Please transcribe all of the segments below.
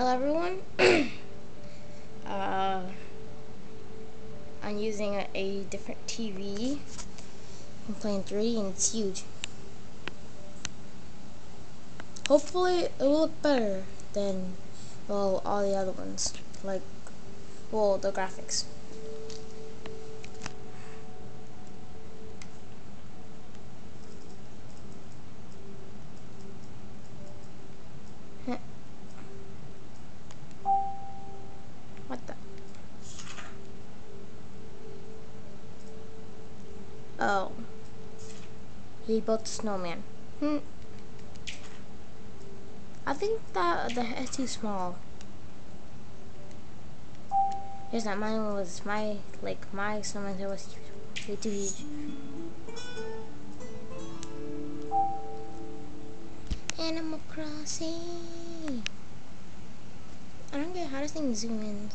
Hello everyone. uh, I'm using a, a, different TV. I'm playing 3D and it's huge. Hopefully it will look better than well all the other ones. Like well the graphics. Oh. He built a snowman. Hmm. I think that the head's too small. Here's that mine was my like my snowman head was way too huge. Animal Crossing. I don't get how this thing zoom in.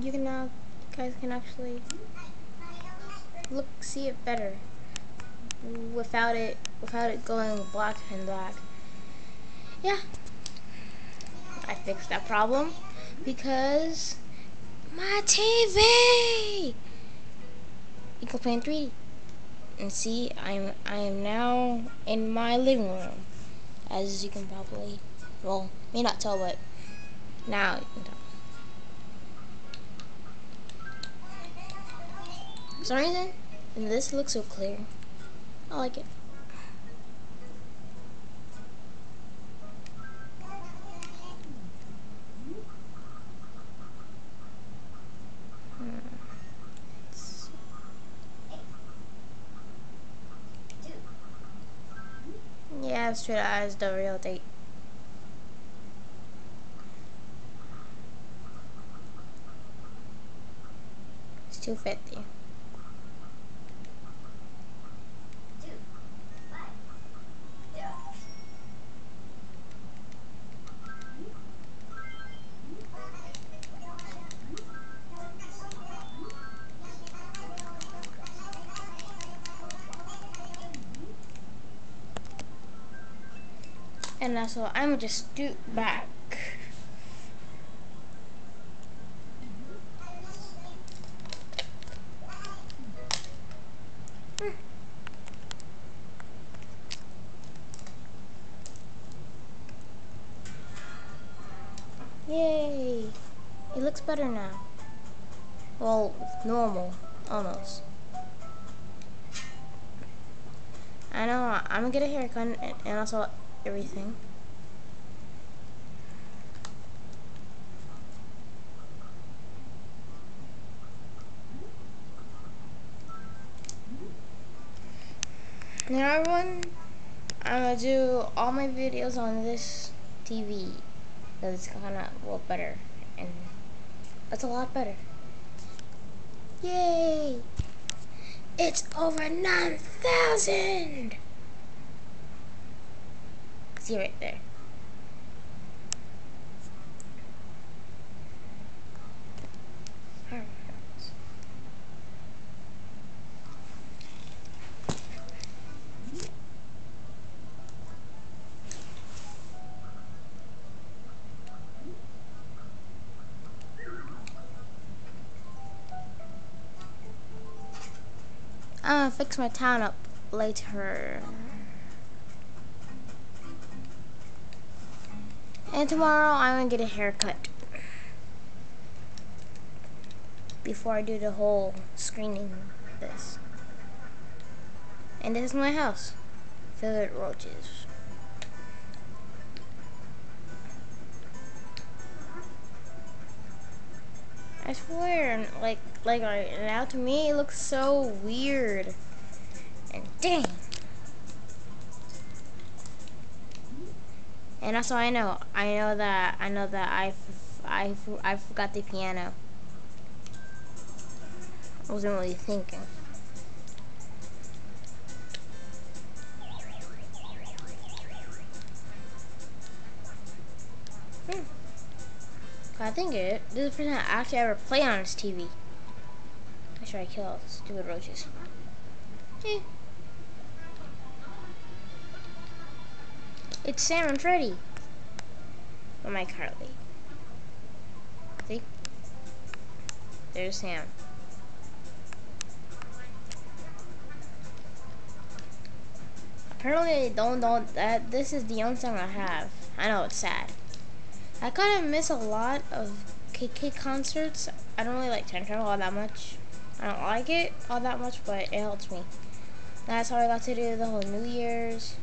You can now, guys can actually look, see it better without it, without it going black and black. Yeah. I fixed that problem because my TV! Equal Plane 3. And see, I'm I am now in my living room as you can probably, well, may not tell, but now you can tell. For some reason, this looks so clear. I like it. Hmm. Yeah, it's true. That is the real date. It's 250. And all. I'm gonna just scoot back. Yay! It looks better now. Well, normal, almost. I know, I'm gonna get a haircut and also everything. Now everyone, I'm gonna do all my videos on this TV because it's gonna work better and that's a lot better. Yay! It's over 9,000! see right there. Gonna fix my town up later. And tomorrow I'm gonna get a haircut. Before I do the whole screening this. And this is my house. Filled with roaches. I swear, like, like now to me it looks so weird. And dang. And also, I know, I know that, I know that I, I, I forgot the piano. I wasn't really thinking. This is the first time I actually ever play on this TV. Make sure I kill all the stupid roaches. Eh. It's Sam and Freddy. Or iCarly. See? There's Sam. Apparently, I don't don't that this is the only song I have. I know it's sad. I kind of miss a lot of KK concerts. I don't really like Travel all that much. I don't like it all that much, but it helps me. That's how I got to do the whole New Year's.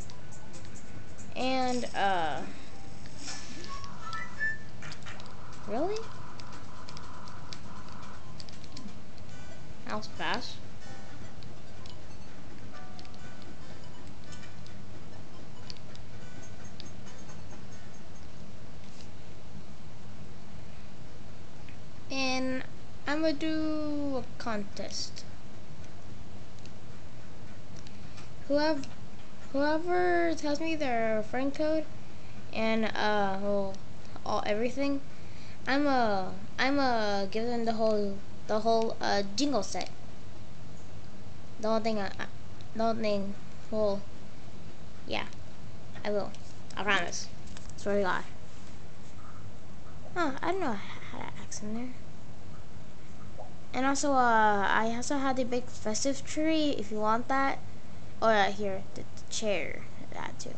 And, uh... Really? That was fast. Gonna do a contest. Whoever whoever tells me their friend code and uh all everything, I'm a I'm a give them the whole the whole uh jingle set. The whole thing. Uh, the whole thing. Well, yeah, I will. I promise. Swear to God. Oh, I don't know how to accent there. And also, uh, I also had the big festive tree, if you want that. Oh, yeah, here, the, the chair, that too.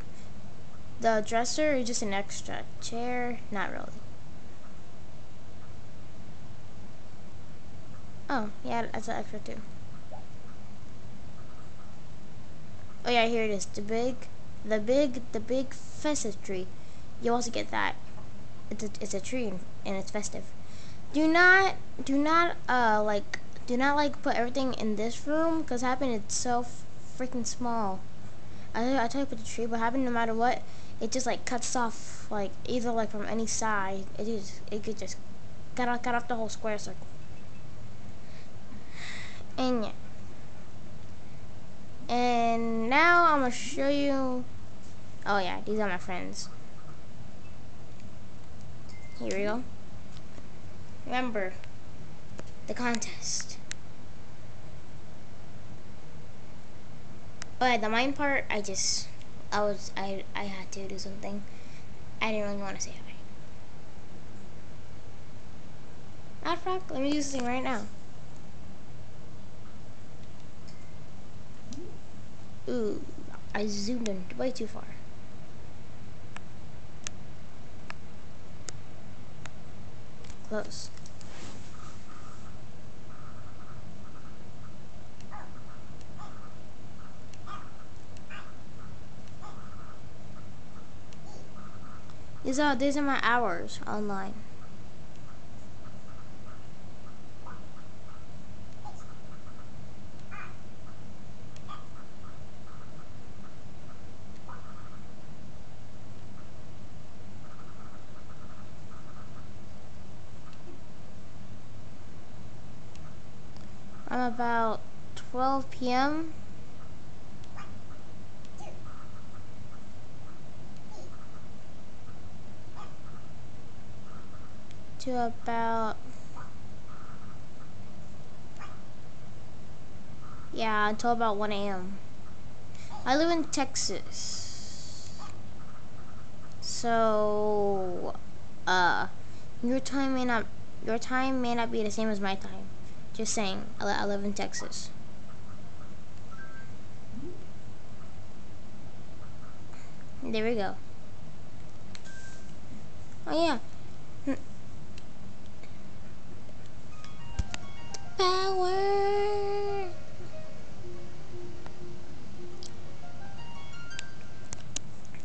The dresser is just an extra. Chair, not really. Oh, yeah, that's an extra too. Oh yeah, here it is. The big, the big, the big festive tree. You also get that. It's a, it's a tree and it's festive do not do not uh like do not like put everything in this room because happen it's so freaking small. I, I tell you put the tree but happen no matter what it just like cuts off like either like from any side. It just it could just cut off cut off the whole square circle. And yeah. And now I'm gonna show you oh yeah these are my friends. Here we go Remember, the contest. But the mine part, I just, I was, I, I had to do something. I didn't really want to say hi. Frog, let me do something right now. Ooh, I zoomed in way too far. Close. These are these are my hours online. I'm about 12 p.m. to about yeah until about 1 a.m. I live in Texas. So uh your time may not your time may not be the same as my time. Just saying I, live in Texas. There we go. Oh yeah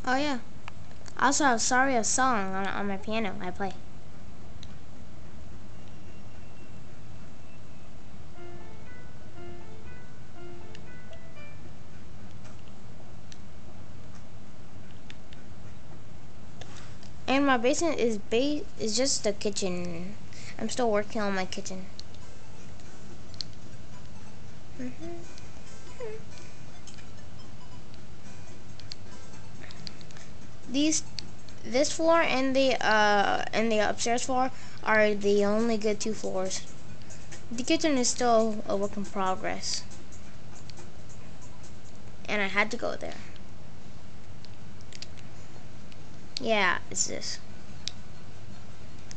Oh yeah. I also have Sorry a song on, on my piano I play. And my basement is ba is just the kitchen. I'm still working on my kitchen. Mm-hmm. These, this floor and the uh and the upstairs floor are the only good two floors. The kitchen is still a work in progress, and I had to go there. Yeah, it's this.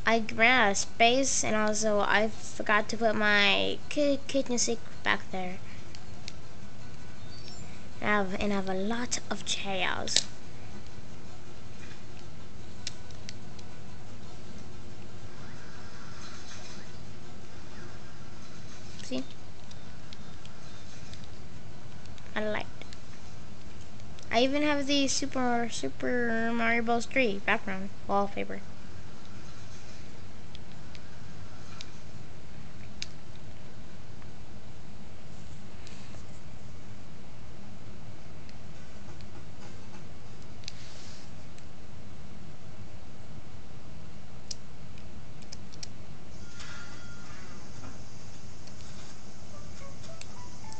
I ran out of space, and also I forgot to put my ki kitchen sink back there. I have, and I have a lot of chairs. See? I like it. I even have the Super Super Mario Bros. 3 background wallpaper.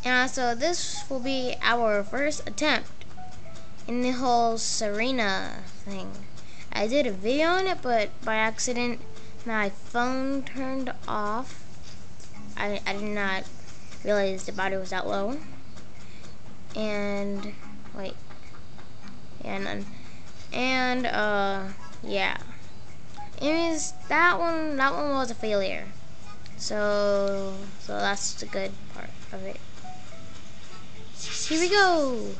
And also, this will be our first attempt in the whole Serena thing. I did a video on it, but by accident, my phone turned off. I, I did not realize the battery was that low. And, wait. And, and, uh, yeah. Anyways, that one, that one was a failure. So, so that's the good part of it. Here we go.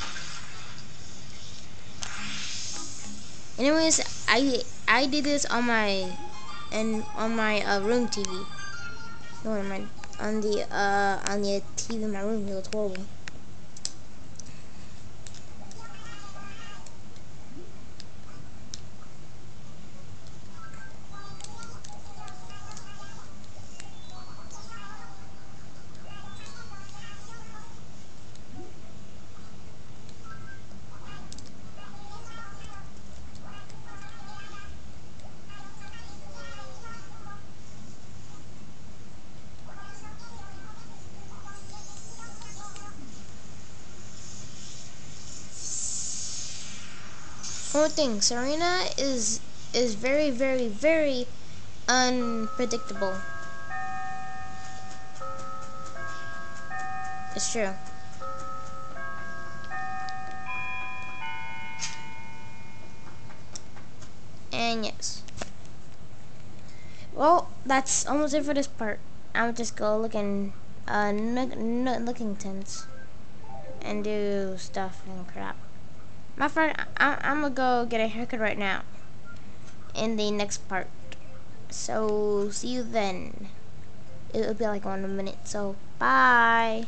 Anyways, I I did this on my and on my uh, room TV. No, on my on the uh on the TV in my room. It was horrible. One thing, Serena is is very, very, very unpredictable. It's true. And yes. Well, that's almost it for this part. I'm just go looking, uh, looking tense and do stuff and crap. My friend, I, I'm gonna go get a haircut right now. In the next part. So, see you then. It'll be like one minute. So, bye.